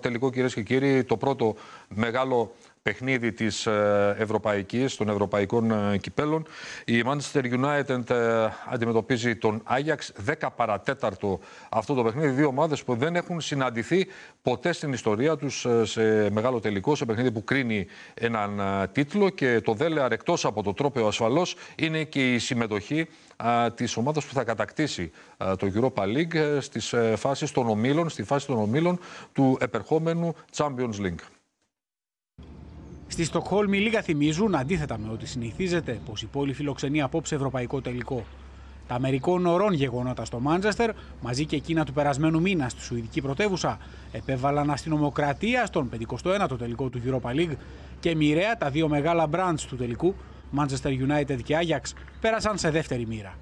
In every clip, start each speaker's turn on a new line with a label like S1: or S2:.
S1: τελικό κυρίες και κύριοι, το πρώτο μεγάλο παιχνίδι της ε, Ευρωπαϊκής, των Ευρωπαϊκών ε, Κυπέλων. Η Manchester United ε, αντιμετωπίζει τον Άγιαξ 10 παρατέταρτο αυτό το παιχνίδι. Δύο ομάδες που δεν έχουν συναντηθεί ποτέ στην ιστορία τους σε μεγάλο τελικό, σε παιχνίδι που κρίνει έναν τίτλο και το δέλεαρ εκτός από το τρόπαιο ασφαλώς είναι και η συμμετοχή της ομάδας που θα κατακτήσει το Europa League στις φάσεις των ομίλων, στη φάση των ομίλων του επερχόμενου Champions League.
S2: Στη Στοκχόλμη λίγα θυμίζουν, αντίθετα με ό,τι συνηθίζεται, πως η πόλη φιλοξενεί απόψε ευρωπαϊκό τελικό. Τα μερικών ωρών γεγονότα στο Μάντσεστερ, μαζί και εκείνα του περασμένου μήνα στη Σουηδική πρωτεύουσα, επέβαλαν αστυνομοκρατία στον 51ο τελικό του Europa League και μοιραία τα δύο μεγάλα μπραντ του τελικού, Manchester United και Ajax, πέρασαν σε δεύτερη μοίρα.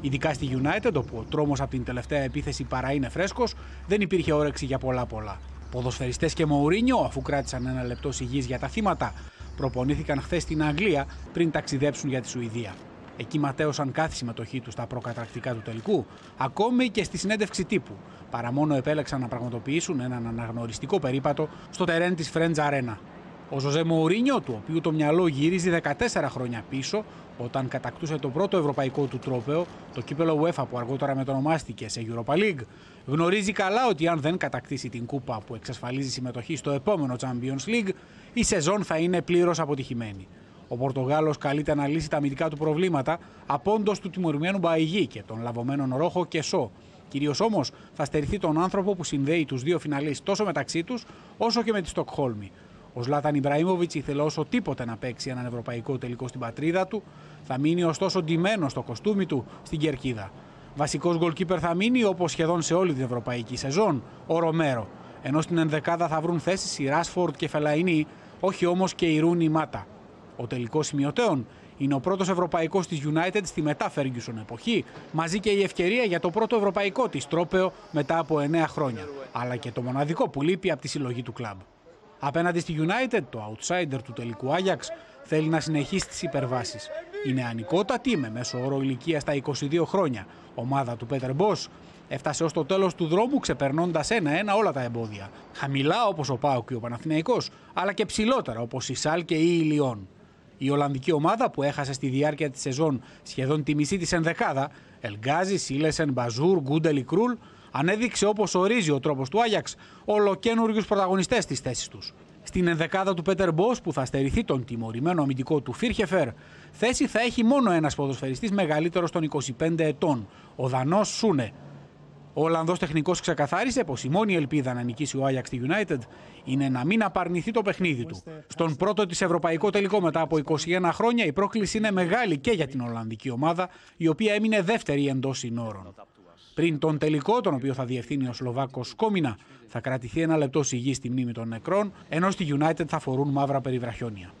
S2: Ειδικά στη United, όπου ο τρόμος από την τελευταία επίθεση παρά είναι φρέσκος, δεν υπήρχε όρεξη για πολλά πολλά. Ποδοσφαιριστές και Μοουρίνιο, αφού κράτησαν ένα λεπτό σιγή για τα θύματα, προπονήθηκαν χθες στην Αγγλία πριν ταξιδέψουν για τη Σουηδία. Εκεί ματέωσαν κάθε συμμετοχή τους στα προκαταρκτικά του τελικού, ακόμη και στη συνέντευξη τύπου, παρά μόνο επέλεξαν να πραγματοποιήσουν έναν αναγνωριστικό περίπατο στο τερέν της Friends Arena. Ο Ζωζέ Μοουρίνιο, του οποίου το μυαλό γύριζε 14 χρόνια πίσω, όταν κατακτούσε το πρώτο ευρωπαϊκό του τρόπεο, το κύπελο UEFA που αργότερα μετονομάστηκε σε Europa League, γνωρίζει καλά ότι αν δεν κατακτήσει την κούπα που εξασφαλίζει συμμετοχή στο επόμενο Champions League, η σεζόν θα είναι πλήρως αποτυχημένη. Ο Πορτογάλος καλείται να λύσει τα αμυντικά του προβλήματα απόντο του τιμωρημένου Μπαϊγί και των λαβωμένων Ρόχο και Σο. Κυρίως όμως θα στερηθεί τον άνθρωπο που συνδέει τους δύο φιναλεί τόσο μεταξύ τους όσο και με τη Στοκχόλμη. Ο Ζλάταν Ιμπραήμοβιτς ήθελε όσο τίποτε να παίξει έναν ευρωπαϊκό τελικό στην πατρίδα του, θα μείνει ωστόσο ντυμένος στο κοστούμι του στην κερκίδα. Βασικός γκολκίπερ θα μείνει όπως σχεδόν σε όλη την ευρωπαϊκή σεζόν, ο Ρομέρο. Ενώ στην ενδεκάδα θα βρουν θέσει οι Ράσφορντ και Φελαϊνή, όχι όμως και η Ρούνι Μάτα. Ο τελικός σημειωτέων είναι ο πρώτος ευρωπαϊκός της United στη μετά Ferguson εποχή, μαζί και η ευκαιρία για το πρώτο ευρωπαϊκό της τρόπεο μετά από 9 χρόνια. Αλλά και το μοναδικό που λείπει από τη συλλογή του κλαμπ. Απέναντι στη United, το outsider του τελικού Άγιαξ θέλει να συνεχίσει τις υπερβάσεις. Είναι ανικότατη με μέσο όρο ηλικία στα 22 χρόνια. Ομάδα του Πέτερ Μπός έφτασε ως το τέλος του δρόμου ξεπερνώντας ένα-ένα όλα τα εμπόδια. Χαμηλά όπως ο Πάο και ο Παναθηναϊκός, αλλά και ψηλότερα όπως η Σάλ και η Ηλιόν. Η Ολλανδική ομάδα που έχασε στη διάρκεια της σεζόν σχεδόν τη μισή της ενδεκάδα, Ελγκάζη, Σίλεσεν, Μπαζούρ, Γκούντελ, Κρούλ, ανέδειξε όπως ορίζει ο τρόπος του Άγιαξ ολοκένουργιους πρωταγωνιστές τη θέση τους. Στην ενδεκάδα του Πέτερ Μπό που θα στερηθεί τον τιμωρημένο αμυντικό του Φίρχεφερ, θέση θα έχει μόνο ένας ποδοσφαιριστής μεγαλύτερος των 25 ετών, ο Δανός Σούνε. Ο Ολλανδός τεχνικός ξεκαθάρισε πως η μόνη ελπίδα να νικήσει ο Άγιαξ στη United είναι να μην απαρνηθεί το παιχνίδι του. Στον πρώτο της Ευρωπαϊκό τελικό μετά από 21 χρόνια, η πρόκληση είναι μεγάλη και για την Ολλανδική ομάδα, η οποία έμεινε δεύτερη εντός συνόρων. Πριν τον τελικό, τον οποίο θα διευθύνει ο Σλοβάκος Κόμινα, θα κρατηθεί ένα λεπτό σιγή στη μνήμη των νεκρών, ενώ στη United θα φορούν μαύρα περιβραχιόνια.